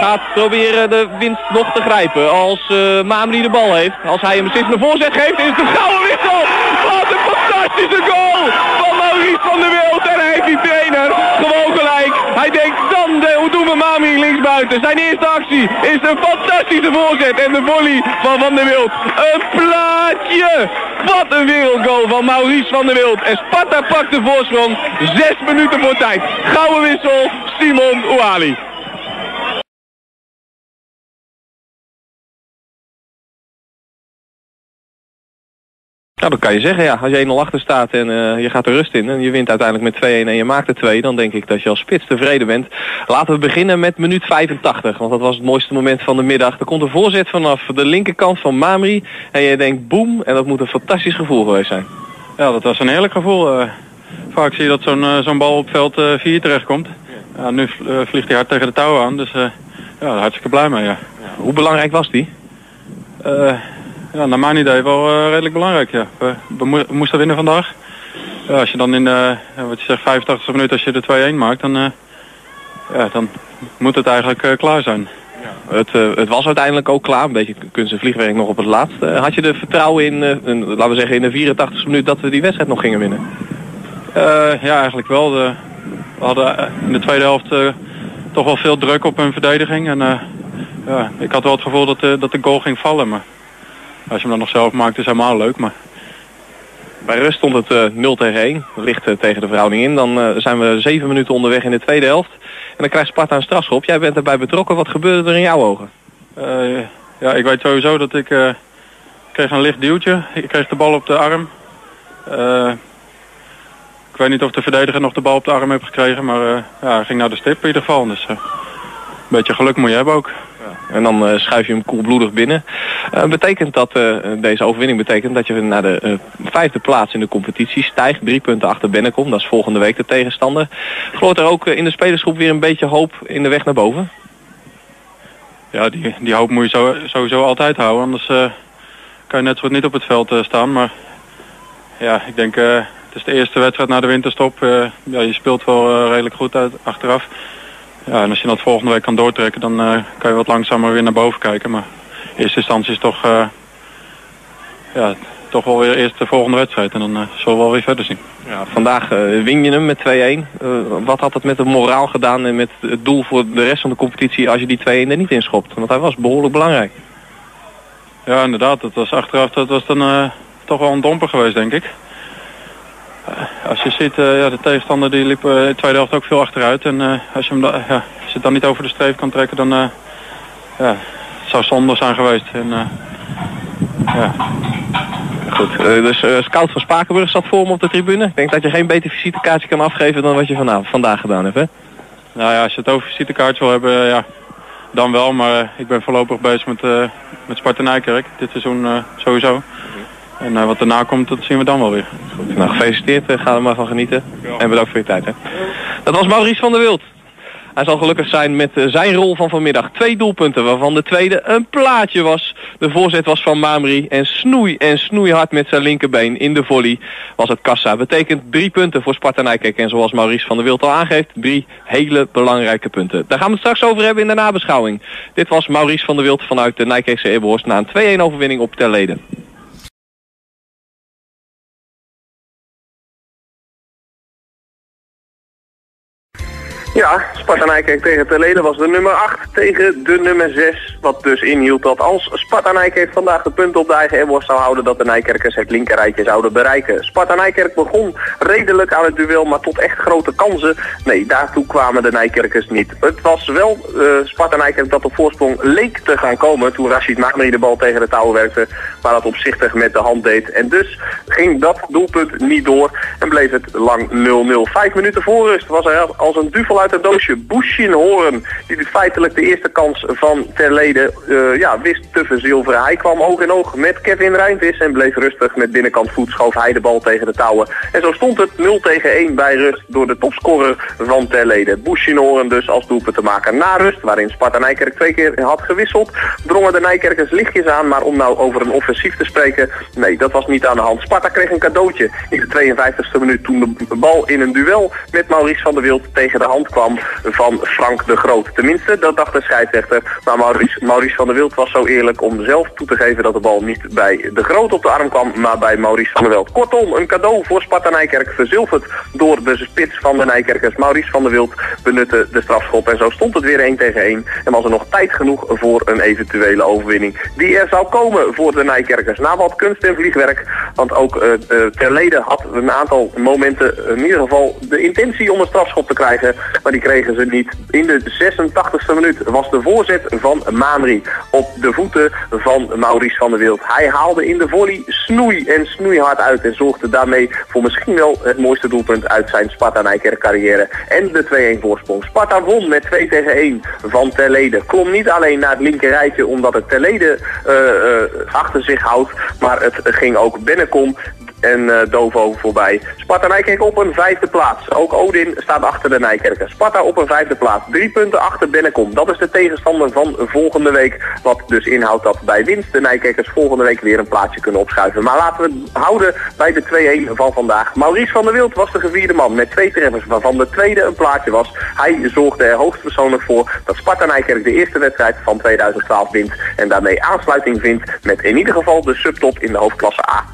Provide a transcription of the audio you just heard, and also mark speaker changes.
Speaker 1: Gaat proberen de winst nog te grijpen als uh, Mamri de bal heeft. Als hij hem precies naar voorzet geeft, is het een gouden wissel. Wat een fantastische goal van Maurice van der Wild. En hij heeft die trainer gewoon gelijk. Hij denkt dan, de, hoe doen we Mamri linksbuiten? Zijn eerste actie is een fantastische voorzet. En de volley van Van der Wild. Een plaatje. Wat een wereldgoal van Maurice van der Wild. En Sparta pakt de voorsprong. Zes minuten voor tijd. Gouden wissel, Simon Ouali. Nou, dat kan je zeggen, ja. Als je 1-0 achter staat en uh, je gaat er rust in en je wint uiteindelijk met 2-1 en je maakt er 2, dan denk ik dat je als spits tevreden bent. Laten we beginnen met minuut 85, want dat was het mooiste moment van de middag. Er komt een voorzet vanaf de linkerkant van Mamri en je denkt boem en dat moet een fantastisch gevoel geweest zijn.
Speaker 2: Ja, dat was een heerlijk gevoel. Uh, vaak zie je dat zo'n uh, zo'n bal op veld 4 terechtkomt. Ja, nu vliegt hij hard tegen de touw aan, dus ja, hartstikke blij mee. Ja.
Speaker 1: Hoe belangrijk was die?
Speaker 2: Ja, naar mijn idee wel uh, redelijk belangrijk. Ja. We, we, moesten winnen vandaag. Ja, als je dan in de wat je zegt, 85 minuten als je de 2-1 maakt, dan, uh, ja, dan moet het eigenlijk klaar zijn.
Speaker 1: Ja. Het, het, was uiteindelijk ook klaar. Een beetje kunst en vliegwerk nog op het laatst. had je er vertrouwen in, in, laten we zeggen in de 84 minuut, dat we die wedstrijd nog gingen winnen?
Speaker 2: ja, eigenlijk wel. De, we hadden in de tweede helft toch wel veel druk op hun verdediging. En ja, ik had wel het gevoel dat, dat de goal ging vallen. Maar als je hem dan nog zelf maakt is helemaal leuk. Maar...
Speaker 1: Bij rust stond het uh, eh, 0 tegen 1. Licht uh, tegen de verhouding in. Dan uh, zijn we zeven minuten onderweg in de tweede helft. En dan krijgt Sparta een strafschop. Jij bent erbij betrokken. Wat gebeurde er in jouw ogen?
Speaker 2: ja, ik weet sowieso dat ik kreeg een licht duwtje. Ik kreeg de bal op de arm. ik weet niet of de verdediger nog de bal op de arm heeft gekregen. Maar ja, hij ging naar de stip in ieder geval. Dus een beetje geluk moet je hebben ook.
Speaker 1: En dan uh, schuif je hem koelbloedig binnen. Uh, betekent dat, uh, deze overwinning betekent dat je naar de vijfde plaats in de competitie stijgt. Drie punten achter Bennekom, dat is volgende week de tegenstander. Gloort er ook in de spelersgroep weer een beetje hoop in de weg naar boven?
Speaker 2: Ja, die, die hoop moet je sowieso altijd houden. Anders kan je net zo goed niet op het veld staan. Maar ja, ik denk het is de eerste wedstrijd na de winterstop. ja, je speelt wel redelijk goed uit, achteraf. Ja, en als je dat volgende week kan doortrekken, dan uh, kan je wat langzamer weer naar boven kijken. Maar in eerste instantie is toch, uh, ja, toch wel weer eerst de volgende wedstrijd. En dan uh, zullen we wel weer verder zien.
Speaker 1: Ja, vandaag win je hem met 2-1. wat had het met de moraal gedaan en met het doel voor de rest van de competitie als je die 2-1 er niet in schopt? Want hij was behoorlijk belangrijk.
Speaker 2: Ja, inderdaad. Dat was achteraf dat was dan toch wel een domper geweest, denk ik. Eh, als je ziet, uh, ja, de tegenstander die liep uh, in de tweede helft ook veel achteruit. En als, je hem ja, als je het dan niet over de streep kan trekken, dan ja, het zou zonde zijn geweest. En, ja.
Speaker 1: Goed, dus Scout van Spakenburg zat voor me op de tribune. Ik denk dat je geen beter visitekaartje kan afgeven dan wat je vanavond, vandaag gedaan hebt, hè?
Speaker 2: Nou ja, als je het over visitekaartje wil hebben, ja, dan wel. Maar ik ben voorlopig bezig met, met Sparta Nijkerk, dit seizoen sowieso. En uh, wat daarna komt, dat zien we dan wel weer.
Speaker 1: Goed, nou gefeliciteerd, uh, ga er maar van genieten. En bedankt voor je tijd. Hè. Dat was Maurice van der Wild. Hij zal gelukkig zijn met uh, zijn rol van vanmiddag. Twee doelpunten, waarvan de tweede een plaatje was. De voorzet was van Mamri en snoei en snoeihard met zijn linkerbeen in de volley was het kassa. Betekent drie punten voor Sparta Nijkerk. En zoals Maurice van der Wild al aangeeft, drie hele belangrijke punten. Daar gaan we het straks over hebben in de nabeschouwing. Dit was Maurice van der Wild vanuit de Nijkerkse Eberhorst na een 2-1 overwinning op Terleden. Ja, Sparta Nijkerk tegen Terleden was de nummer 8 tegen de nummer 6. Wat dus inhield dat als Sparta Nijkerk vandaag de punten op de eigen zou houden... dat de Nijkerkers het linkerrijtje zouden bereiken. Sparta Nijkerk begon redelijk aan het duel, maar tot echt grote kansen. Nee, daartoe kwamen de Nijkerkers niet. Het was wel uh, Sparta Nijkerk dat op voorsprong leek te gaan komen... toen Rashid Mahmoud de bal tegen de touw werkte, maar dat opzichtig met de hand deed. En dus ging dat doelpunt niet door en bleef het lang 0-0. Vijf minuten voor rust was er als een duvel uit het doosje Bushin Horen. Die feitelijk de eerste kans van Terleden
Speaker 3: Leden ja, wist te verzilveren. Hij kwam oog in oog met Kevin Rijntjes en bleef rustig met binnenkant voet schoof hij de bal tegen de touwen. En zo stond het 0 tegen 1 bij rust door de topscorer van Terlede. Bouchinoren dus als doelpunt te maken na rust, waarin Sparta Nijkerk twee keer had gewisseld. Drongen de Nijkerkers lichtjes aan, maar om nou over een offensief te spreken, nee, dat was niet aan de hand. Sparta kreeg een cadeautje in de 52e minuut toen de bal in een duel met Maurice van der Wild tegen de hand kwam van Frank de Groot. Tenminste, dat dacht de scheidsrechter. Maar Maurice, Maurice van der Wild was zo eerlijk om zelf toe te geven dat de bal niet bij de Groot op de arm kwam, maar bij Maurice van der Wild. Kortom, een cadeau voor Sparta Nijkerk, verzilverd door de spits van de Nijkerkers. Maurice van der Wild benutte de strafschop en zo stond het weer 1 tegen 1. En was er nog tijd genoeg voor een eventuele overwinning die er zou komen voor de Nijkerkers. Na wat kunst en vliegwerk, want ook uh, uh, Terlede had een aantal momenten in ieder geval de intentie om een strafschop te krijgen, maar die kregen ze niet. In de 86e minuut was de voorzet van Maamri op de voeten van Maurice van der Wild. Hij haalde in de volley snoei en snoeihard uit en zorgde daarmee voor misschien wel het mooiste doelpunt uit zijn Sparta Nijkerk carrière. En de 2-1 voorsprong. Sparta won met 2 tegen 1 van Terlede. Klom niet alleen naar het linkerrijtje omdat het Terlede uh, achter zich houdt, maar het ging ook Bennekom en uh, Dovo voorbij. Sparta Nijkerk op een vijfde plaats. Ook Odin staat achter de Nijkerker. Sparta op een vijfde plaats. Drie punten achter Bennekom. Dat is de tegenstander van volgende week. Wat dus inhoudt dat bij winst de Nijkerkers volgende week weer een plaatsje kunnen opschuiven. Maar laten we het houden bij de 2-1 van vandaag. Maurice van der Wild was de gevierde man met twee treffers waarvan de tweede een plaatje was. Hij zorgde er hoogstpersoonlijk voor dat Sparta Nijkerk de eerste wedstrijd van 2012 wint. En daarmee aansluiting vindt met in ieder geval de subtop in de hoofdklasse A.